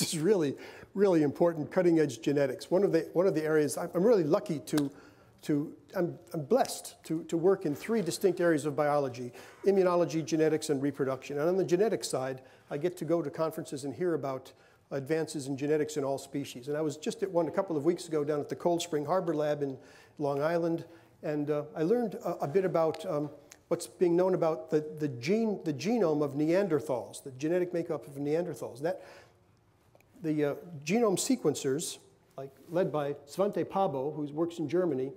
This is really, really important cutting edge genetics. One of the, one of the areas I'm really lucky to, to I'm, I'm blessed to, to work in three distinct areas of biology immunology, genetics, and reproduction. And on the genetic side, I get to go to conferences and hear about advances in genetics in all species. And I was just at one a couple of weeks ago down at the Cold Spring Harbor Lab in Long Island, and uh, I learned a, a bit about um, what's being known about the, the, gene, the genome of Neanderthals, the genetic makeup of Neanderthals. That, the uh, genome sequencers, like led by Svante Pääbo, who works in Germany,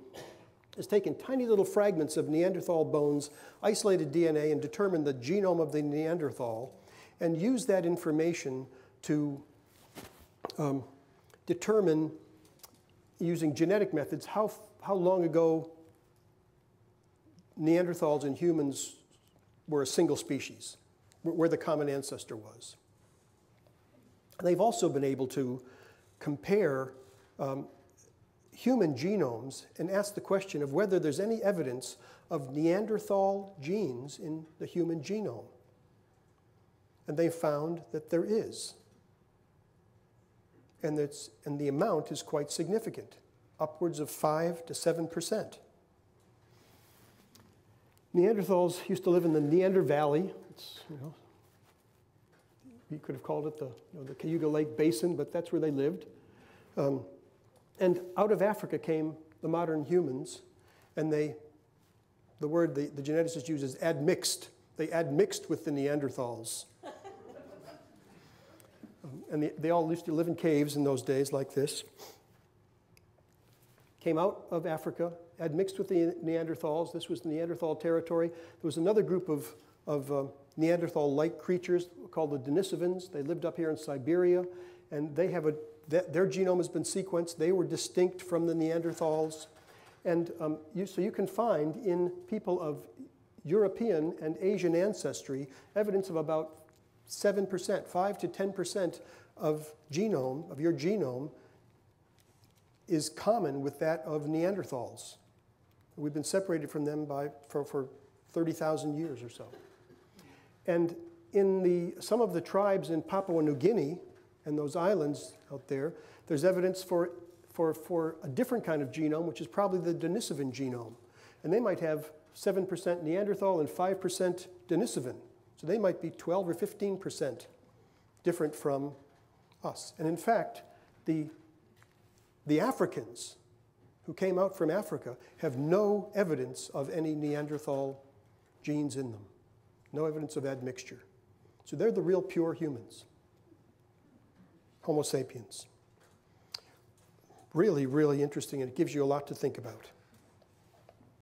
has taken tiny little fragments of Neanderthal bones, isolated DNA, and determined the genome of the Neanderthal, and used that information to um, determine, using genetic methods, how, how long ago Neanderthals and humans were a single species, where the common ancestor was. They've also been able to compare um, human genomes and ask the question of whether there's any evidence of Neanderthal genes in the human genome. And they found that there is. And, that's, and the amount is quite significant, upwards of 5 to 7 percent. Neanderthals used to live in the Neander Valley. It's, you know, you could have called it the, you know, the Cayuga Lake Basin, but that's where they lived. Um, and out of Africa came the modern humans, and they, the word the, the geneticist uses, admixed. They admixed with the Neanderthals. um, and they, they all used to live in caves in those days like this. Came out of Africa, admixed with the Neanderthals. This was Neanderthal territory. There was another group of, of uh, Neanderthal-like creatures called the Denisovans. They lived up here in Siberia, and they have a, th their genome has been sequenced. They were distinct from the Neanderthals. And um, you, so you can find in people of European and Asian ancestry evidence of about 7%, 5 to 10% of genome, of your genome, is common with that of Neanderthals. We've been separated from them by, for, for 30,000 years or so. And in the, some of the tribes in Papua New Guinea and those islands out there, there's evidence for, for, for a different kind of genome, which is probably the Denisovan genome. And they might have 7% Neanderthal and 5% Denisovan. So they might be 12 or 15% different from us. And in fact, the, the Africans who came out from Africa have no evidence of any Neanderthal genes in them, no evidence of admixture. So they're the real pure humans, Homo sapiens. Really, really interesting, and it gives you a lot to think about.